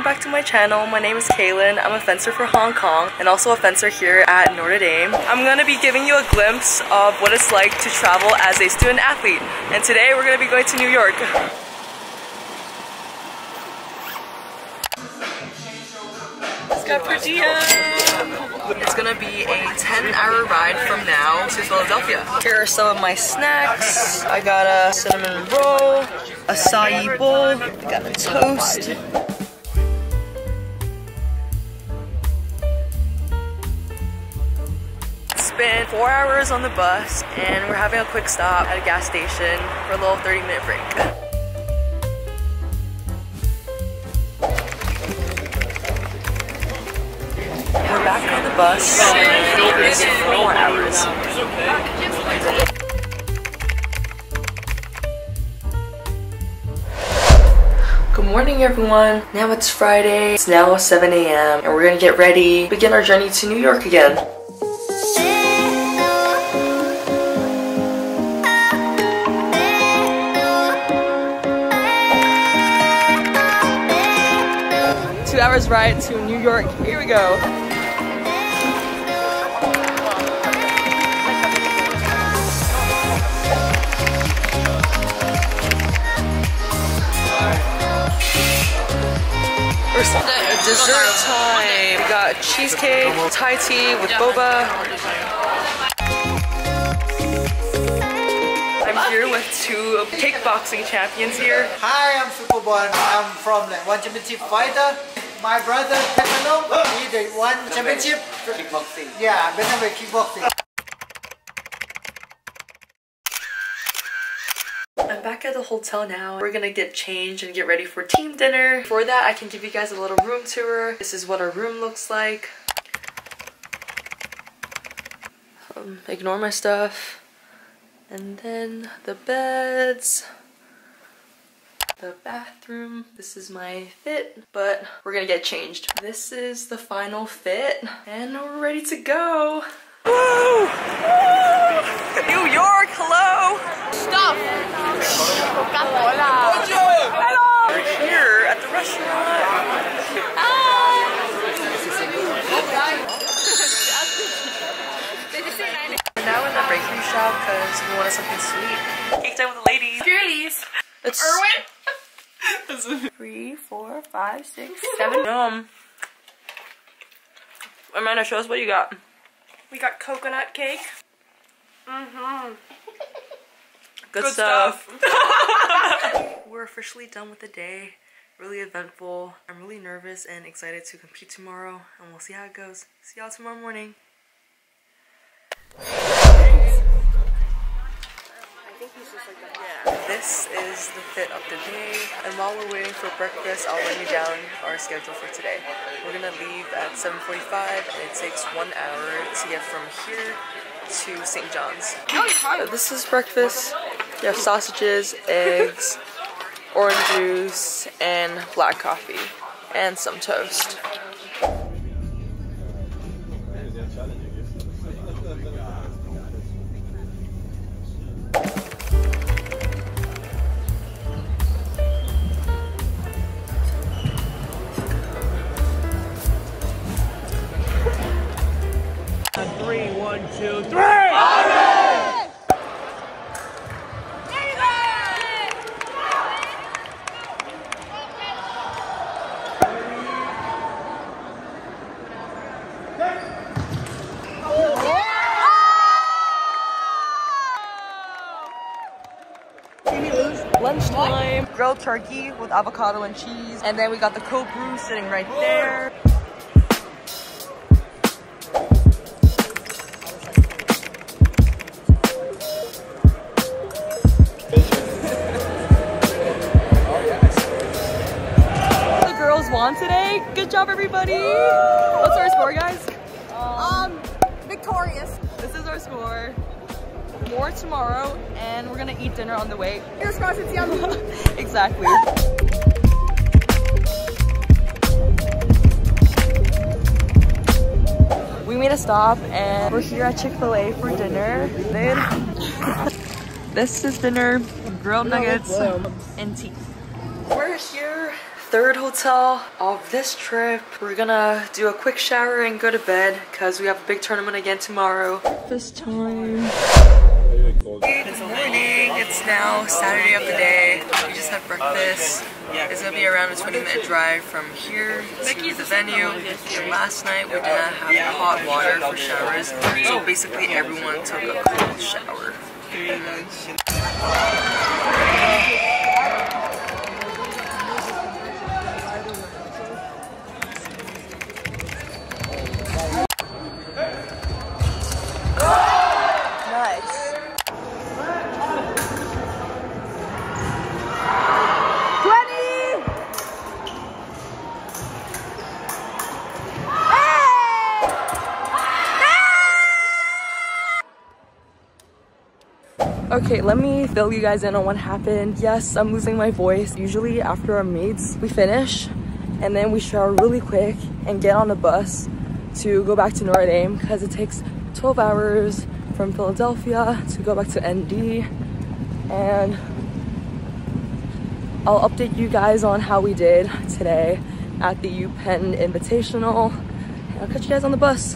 welcome back to my channel. My name is Kaylin. I'm a fencer for Hong Kong and also a fencer here at Notre Dame. I'm gonna be giving you a glimpse of what it's like to travel as a student athlete. And today we're gonna be going to New York. It's gonna be a 10 hour ride from now to Philadelphia. Here are some of my snacks. I got a cinnamon roll, acai bowl, got a toast. Spent four hours on the bus and we're having a quick stop at a gas station for a little 30 minute break. We're back on the bus. It's four hours. Good morning everyone. Now it's Friday. It's now 7 a.m. and we're gonna get ready, begin our journey to New York again. Two hours ride to New York. Here we go. Uh, dessert time. We got cheesecake, Thai tea with boba. I'm here with two kickboxing champions here. Hi, I'm Superbon. I'm from like one championship fighter. My brother Petchtanong, he did one championship. Kickboxing. Yeah, bantamweight kickboxing. I'm back at the hotel now. We're gonna get changed and get ready for team dinner. For that, I can give you guys a little room tour. This is what our room looks like. Um, ignore my stuff. And then the beds. The bathroom. This is my fit, but we're gonna get changed. This is the final fit, and we're ready to go. Woo! New York, hello! Stop! Hello! We're here at the restaurant. We're now in the bakery shop because we wanted something sweet. Cake time with the ladies. Girlies. It's Erwin? three, four, five, six, seven. Yum. Amanda, show us what you got. We got coconut cake. Mm-hmm. Good, Good stuff. We're officially done with the day. Really eventful. I'm really nervous and excited to compete tomorrow, and we'll see how it goes. See y'all tomorrow morning. This is the fit of the day, and while we're waiting for breakfast, I'll run you down our schedule for today. We're gonna leave at 7:45, and it takes one hour to get from here to St. John's. Uh, This is breakfast. You have sausages, eggs, orange juice, and black coffee, and some toast. One, two, three! Lunchtime, grilled turkey with avocado and cheese, and then we got the cold brew sitting right there. Won today. Good job, everybody. What's our score, guys? Um, victorious. This is our score. More tomorrow, and we're gonna eat dinner on the way. Fingers crossed it's yummy. exactly. We made a stop and we're here at Chick-fil-A for dinner. Then this is dinner, grilled nuggets and tea. We're here third hotel of this trip. We're gonna do a quick shower and go to bed because we have a big tournament again tomorrow. This time. Good morning. It's now Saturday of the day. We just had breakfast. It's gonna be around a 20 minute drive from here to the venue. And last night we did not have hot water for showers, so basically everyone took a cold shower. Mm. Okay, let me fill you guys in on what happened. Yes, I'm losing my voice. Usually after our mates, we finish and then we shower really quick and get on a bus to go back to Notre Dame because it takes 12 hours from Philadelphia to go back to ND. And I'll update you guys on how we did today at the UPenn Invitational. I'll catch you guys on the bus.